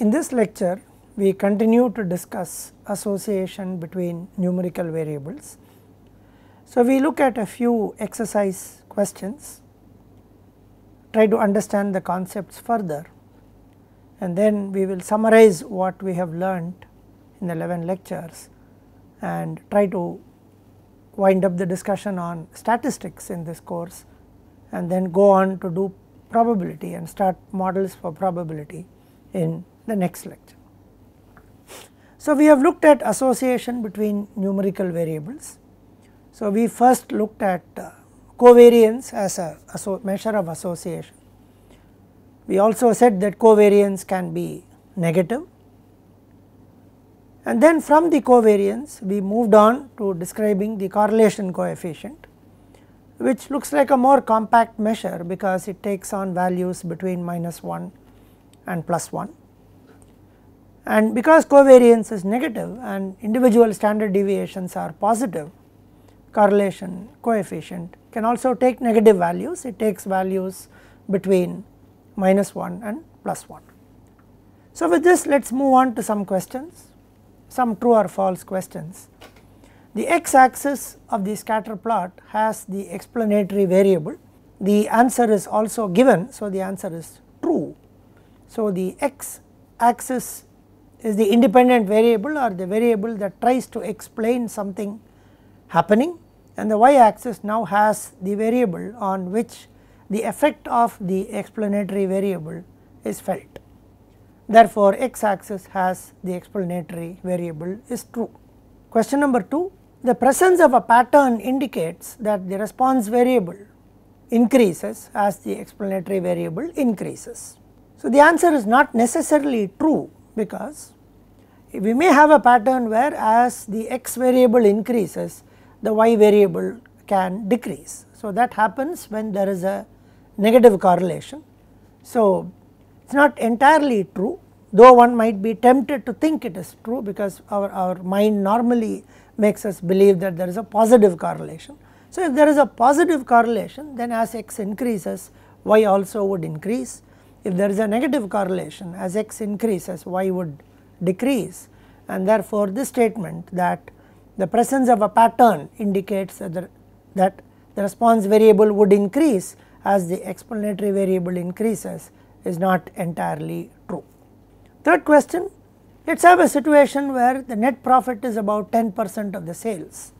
In this lecture, we continue to discuss association between numerical variables. So, we look at a few exercise questions, try to understand the concepts further and then we will summarize what we have learnt in the 11 lectures and try to wind up the discussion on statistics in this course and then go on to do probability and start models for probability in the next lecture. So, we have looked at association between numerical variables. So, we first looked at uh, covariance as a measure of association. We also said that covariance can be negative and then from the covariance we moved on to describing the correlation coefficient which looks like a more compact measure because it takes on values between minus 1 and plus 1. And because covariance is negative and individual standard deviations are positive, correlation coefficient can also take negative values, it takes values between minus 1 and plus 1. So, with this let us move on to some questions, some true or false questions. The x axis of the scatter plot has the explanatory variable, the answer is also given. So, the answer is true. So, the x axis is the independent variable or the variable that tries to explain something happening and the y axis now has the variable on which the effect of the explanatory variable is felt. Therefore, x axis has the explanatory variable is true. Question number 2 the presence of a pattern indicates that the response variable increases as the explanatory variable increases. So, the answer is not necessarily true because we may have a pattern where as the x variable increases the y variable can decrease. So, that happens when there is a negative correlation. So, it is not entirely true though one might be tempted to think it is true because our, our mind normally makes us believe that there is a positive correlation. So, if there is a positive correlation then as x increases y also would increase. If there is a negative correlation as x increases y would decrease and therefore, this statement that the presence of a pattern indicates that the, that the response variable would increase as the explanatory variable increases is not entirely true. Third question, let us have a situation where the net profit is about 10 percent of the sales.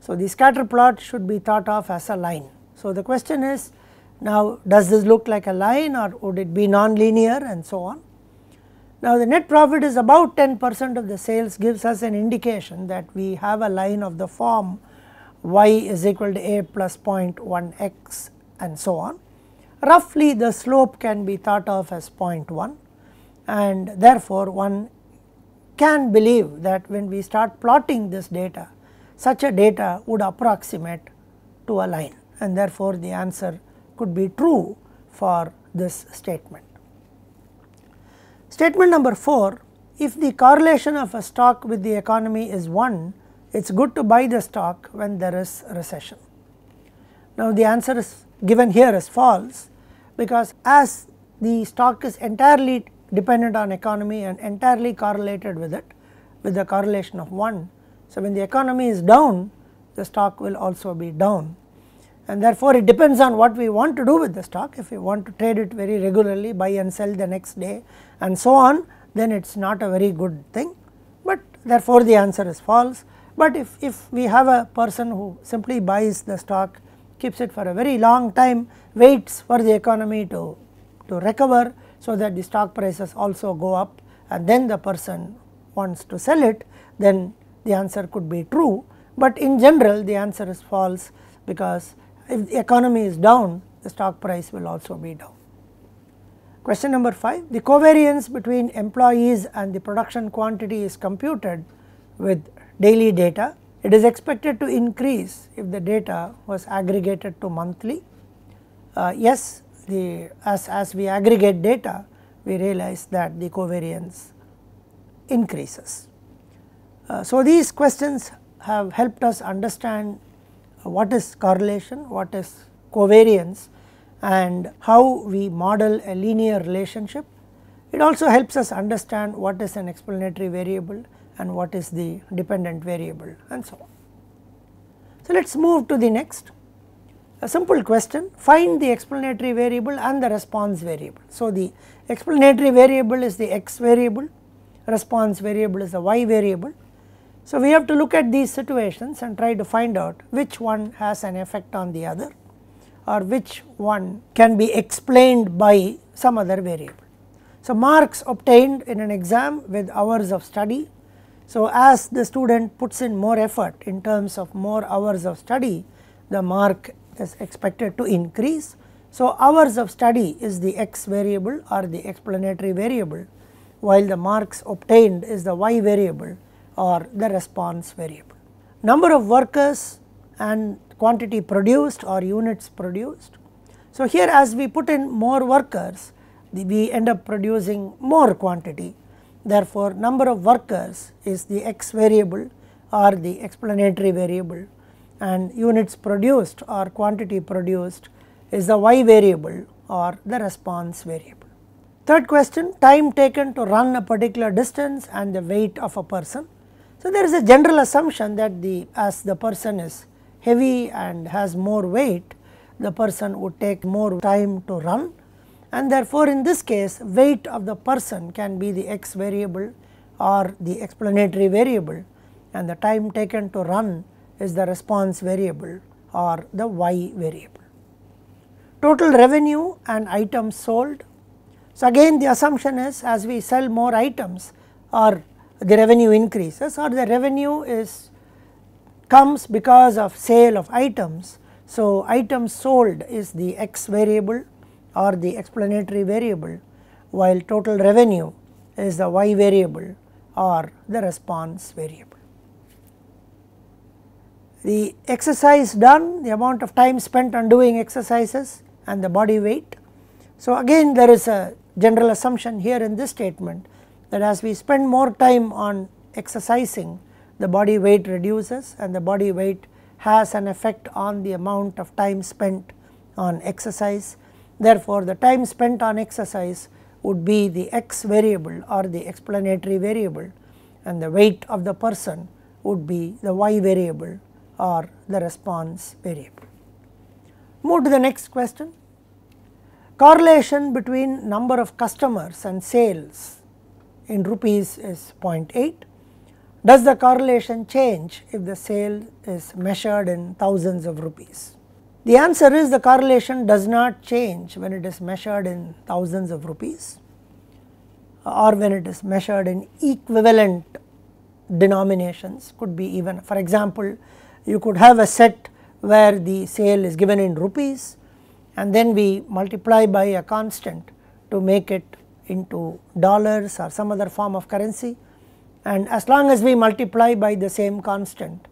So, the scatter plot should be thought of as a line. So, the question is now does this look like a line or would it be non-linear and so on. Now, the net profit is about 10 percent of the sales gives us an indication that we have a line of the form y is equal to a plus 0.1 x and so on. Roughly the slope can be thought of as 0.1 and therefore, one can believe that when we start plotting this data, such a data would approximate to a line and therefore, the answer could be true for this statement. Statement number 4, if the correlation of a stock with the economy is 1, it is good to buy the stock when there is recession. Now, the answer is given here as false because as the stock is entirely dependent on economy and entirely correlated with it with the correlation of 1. So, when the economy is down the stock will also be down and therefore, it depends on what we want to do with the stock. If we want to trade it very regularly buy and sell the next day and so on then it is not a very good thing, but therefore, the answer is false. But if, if we have a person who simply buys the stock keeps it for a very long time waits for the economy to, to recover so that the stock prices also go up and then the person wants to sell it then the answer could be true, but in general the answer is false because if the economy is down the stock price will also be down. Question number 5 the covariance between employees and the production quantity is computed with daily data it is expected to increase if the data was aggregated to monthly. Uh, yes the as, as we aggregate data we realize that the covariance increases. Uh, so, these questions have helped us understand what is correlation, what is covariance and how we model a linear relationship It also helps us understand what is an explanatory variable and what is the dependent variable and so on. So, let us move to the next a simple question find the explanatory variable and the response variable. So, the explanatory variable is the x variable response variable is the y variable. So, we have to look at these situations and try to find out which one has an effect on the other or which one can be explained by some other variable. So, marks obtained in an exam with hours of study. So, as the student puts in more effort in terms of more hours of study, the mark is expected to increase. So, hours of study is the x variable or the explanatory variable, while the marks obtained is the y variable or the response variable. Number of workers and quantity produced or units produced. So, here as we put in more workers, we end up producing more quantity. Therefore, number of workers is the x variable or the explanatory variable and units produced or quantity produced is the y variable or the response variable. Third question time taken to run a particular distance and the weight of a person. So, there is a general assumption that the as the person is heavy and has more weight the person would take more time to run and therefore, in this case weight of the person can be the x variable or the explanatory variable and the time taken to run is the response variable or the y variable. Total revenue and items sold. So, again the assumption is as we sell more items or the revenue increases or the revenue is comes because of sale of items. So, items sold is the x variable or the explanatory variable while total revenue is the y variable or the response variable. The exercise done, the amount of time spent on doing exercises and the body weight. So, again there is a general assumption here in this statement that as we spend more time on exercising the body weight reduces and the body weight has an effect on the amount of time spent on exercise Therefore, the time spent on exercise would be the x variable or the explanatory variable and the weight of the person would be the y variable or the response variable. Move to the next question. Correlation between number of customers and sales in rupees is 0.8. Does the correlation change if the sale is measured in thousands of rupees? The answer is the correlation does not change when it is measured in thousands of rupees or when it is measured in equivalent denominations could be even for example you could have a set where the sale is given in rupees and then we multiply by a constant to make it into dollars or some other form of currency and as long as we multiply by the same constant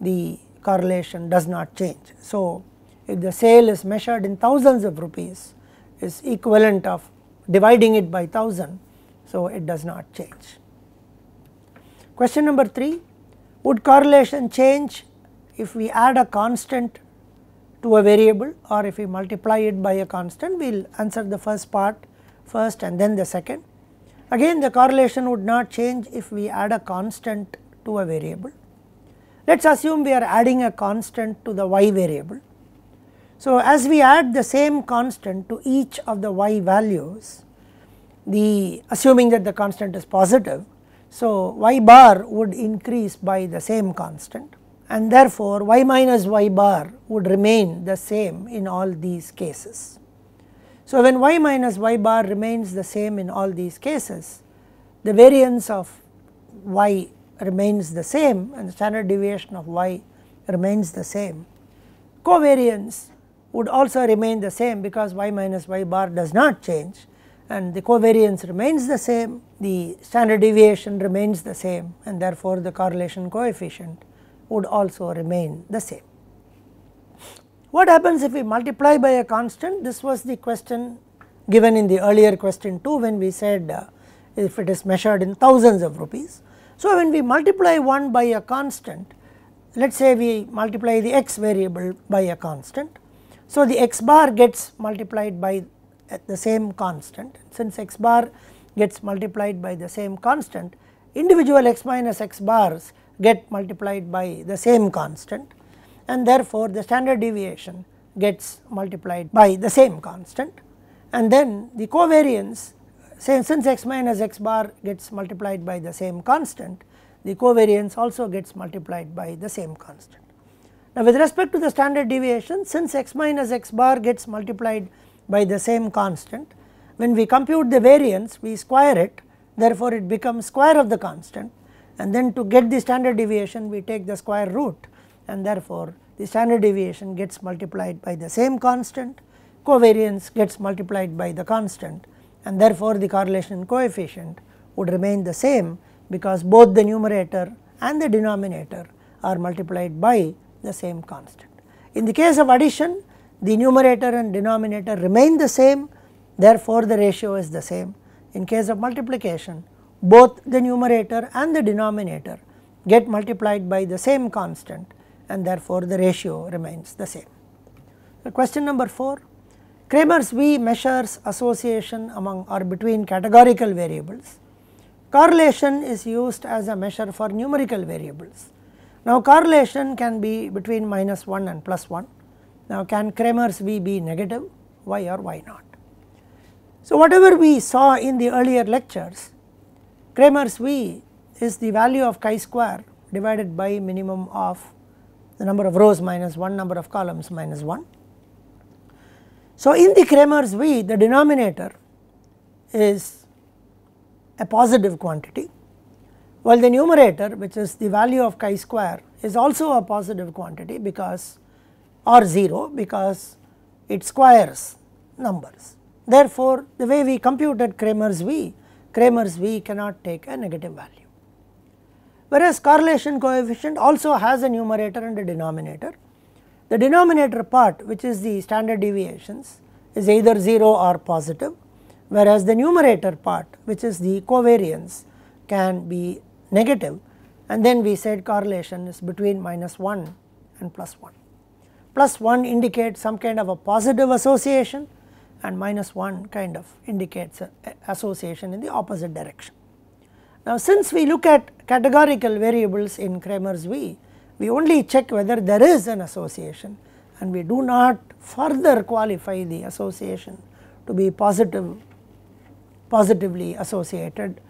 the correlation does not change. So, if the sale is measured in thousands of rupees is equivalent of dividing it by 1000 so it does not change. Question number 3 would correlation change if we add a constant to a variable or if we multiply it by a constant we will answer the first part first and then the second. Again the correlation would not change if we add a constant to a variable. Let us assume we are adding a constant to the y variable so, as we add the same constant to each of the y values, the assuming that the constant is positive, so y bar would increase by the same constant and therefore, y minus y bar would remain the same in all these cases. So, when y minus y bar remains the same in all these cases, the variance of y remains the same and the standard deviation of y remains the same. Covariance would also remain the same because y minus y bar does not change and the covariance remains the same, the standard deviation remains the same and therefore, the correlation coefficient would also remain the same. What happens if we multiply by a constant? This was the question given in the earlier question too when we said uh, if it is measured in thousands of rupees. So, when we multiply one by a constant, let us say we multiply the x variable by a constant so, the x bar gets multiplied by the same constant since x bar gets multiplied by the same constant, individual x minus x bars get multiplied by the same constant and therefore the standard deviation gets multiplied by the same constant and then the covariance since x minus x bar gets multiplied by the same constant the covariance also gets multiplied by the same constant. Now with respect to the standard deviation since x minus x bar gets multiplied by the same constant when we compute the variance we square it therefore it becomes square of the constant and then to get the standard deviation we take the square root and therefore the standard deviation gets multiplied by the same constant covariance gets multiplied by the constant and therefore the correlation coefficient would remain the same because both the numerator and the denominator are multiplied by the same constant. In the case of addition the numerator and denominator remain the same therefore the ratio is the same. In case of multiplication both the numerator and the denominator get multiplied by the same constant and therefore the ratio remains the same. So question number 4 Cramer's V measures association among or between categorical variables. Correlation is used as a measure for numerical variables. Now correlation can be between minus 1 and plus 1. Now can Cramer's V be negative? Why or why not? So whatever we saw in the earlier lectures, Cramer's V is the value of chi square divided by minimum of the number of rows minus 1 number of columns minus 1. So in the Cramer's V the denominator is a positive quantity while the numerator which is the value of chi square is also a positive quantity because or 0 because it squares numbers. Therefore, the way we computed Cramer's V, Cramer's V cannot take a negative value. Whereas correlation coefficient also has a numerator and a denominator. The denominator part which is the standard deviations is either 0 or positive whereas the numerator part which is the covariance can be negative and then we said correlation is between minus 1 and plus 1. Plus 1 indicates some kind of a positive association and minus 1 kind of indicates association in the opposite direction. Now since we look at categorical variables in Cramer's V, we only check whether there is an association and we do not further qualify the association to be positive positively associated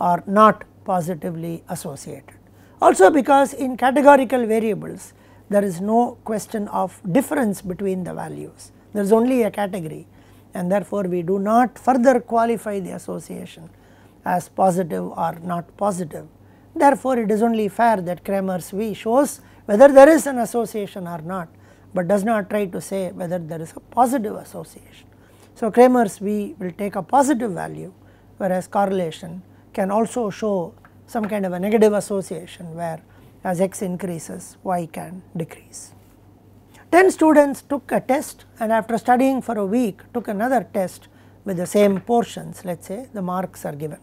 or not positively associated. Also because in categorical variables there is no question of difference between the values, there is only a category and therefore we do not further qualify the association as positive or not positive. Therefore it is only fair that Cramer's V shows whether there is an association or not, but does not try to say whether there is a positive association. So Cramer's V will take a positive value whereas correlation can also show some kind of a negative association where as x increases y can decrease. 10 students took a test and after studying for a week took another test with the same portions let us say the marks are given.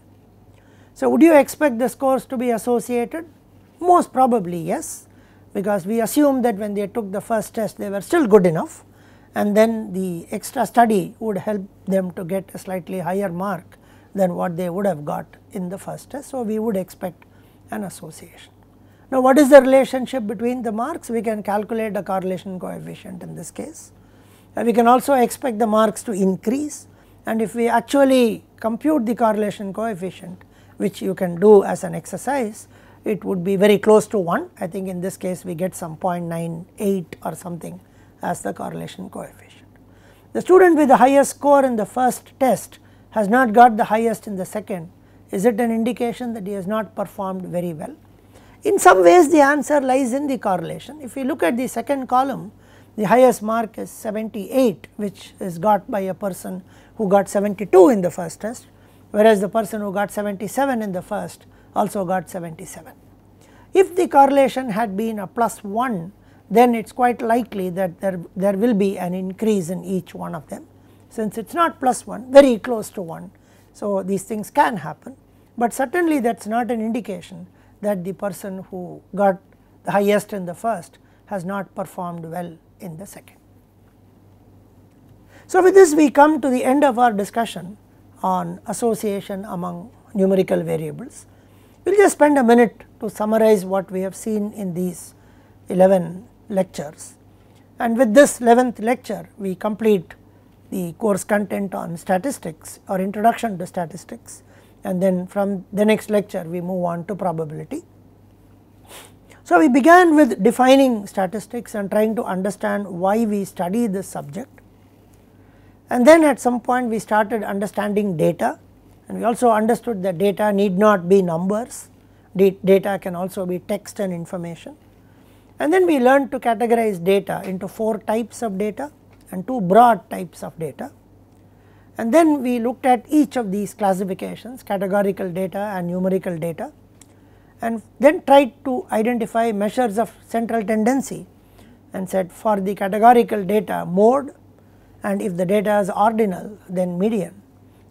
So would you expect the scores to be associated? Most probably yes because we assume that when they took the first test they were still good enough and then the extra study would help them to get a slightly higher mark than what they would have got in the first test. So we would expect an association. Now what is the relationship between the marks? We can calculate the correlation coefficient in this case. Uh, we can also expect the marks to increase and if we actually compute the correlation coefficient which you can do as an exercise it would be very close to 1 I think in this case we get some 0.98 or something as the correlation coefficient. The student with the highest score in the first test has not got the highest in the second is it an indication that he has not performed very well in some ways the answer lies in the correlation. If we look at the second column, the highest mark is 78 which is got by a person who got 72 in the first test, whereas the person who got 77 in the first also got 77. If the correlation had been a plus 1, then it is quite likely that there, there will be an increase in each one of them. Since it is not plus 1, very close to 1, so these things can happen, but certainly that is not an indication that the person who got the highest in the first has not performed well in the second. So with this we come to the end of our discussion on association among numerical variables. We will just spend a minute to summarize what we have seen in these 11 lectures. And with this 11th lecture, we complete the course content on statistics or introduction to statistics and then from the next lecture we move on to probability. So, we began with defining statistics and trying to understand why we study this subject and then at some point we started understanding data and we also understood that data need not be numbers, data can also be text and information. And then we learned to categorize data into 4 types of data and 2 broad types of data. And then we looked at each of these classifications categorical data and numerical data and then tried to identify measures of central tendency and said for the categorical data mode and if the data is ordinal then median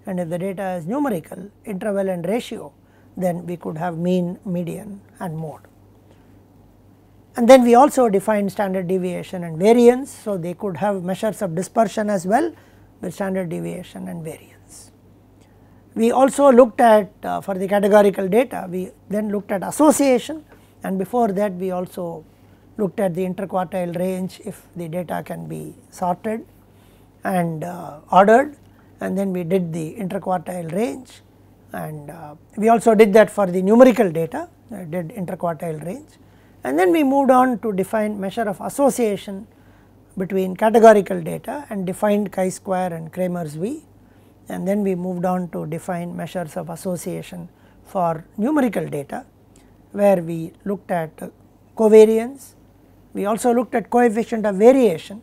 and if the data is numerical interval and ratio then we could have mean, median and mode. And then we also defined standard deviation and variance. So, they could have measures of dispersion as well with standard deviation and variance. We also looked at uh, for the categorical data we then looked at association and before that we also looked at the interquartile range if the data can be sorted and uh, ordered and then we did the interquartile range. And uh, we also did that for the numerical data uh, did interquartile range. And then we moved on to define measure of association between categorical data and defined chi-square and Cramer's V. And then we moved on to define measures of association for numerical data where we looked at covariance, we also looked at coefficient of variation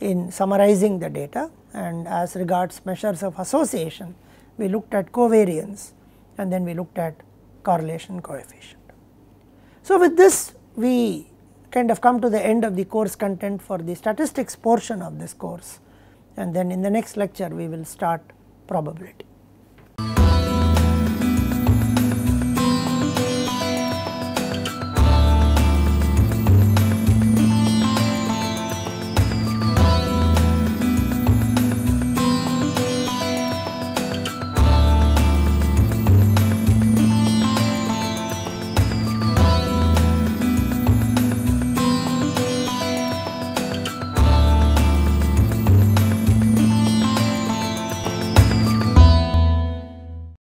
in summarizing the data and as regards measures of association we looked at covariance and then we looked at correlation coefficient. So, with this we kind of come to the end of the course content for the statistics portion of this course and then in the next lecture we will start probability.